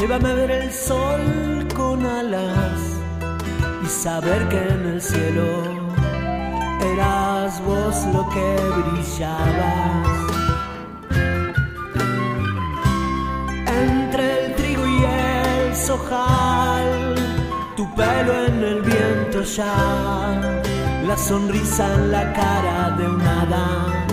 Llévame a ver el sol con alas y saber que en el cielo eras vos lo que brillabas. Entre el trigo y el sojal, tu pelo en el viento ya, la sonrisa en la cara de un hada.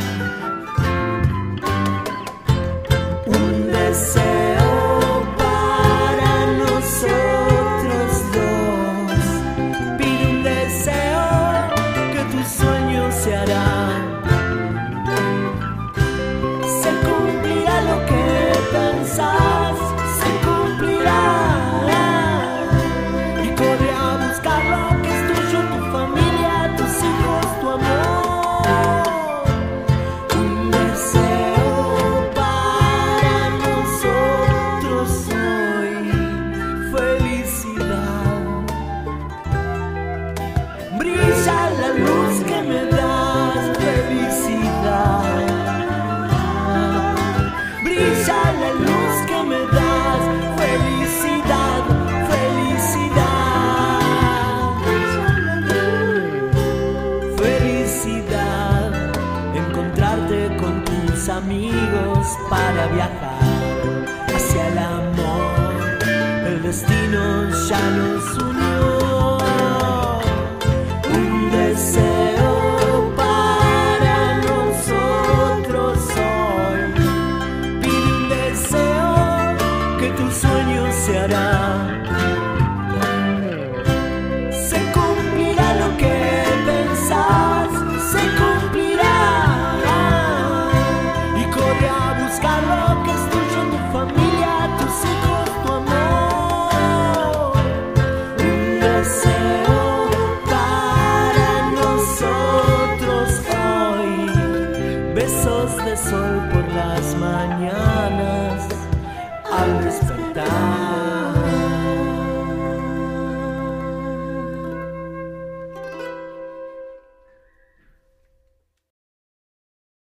Para viajar hacia el amor. El destino ya nos unió. Besos de sol por las mañanas al despertar.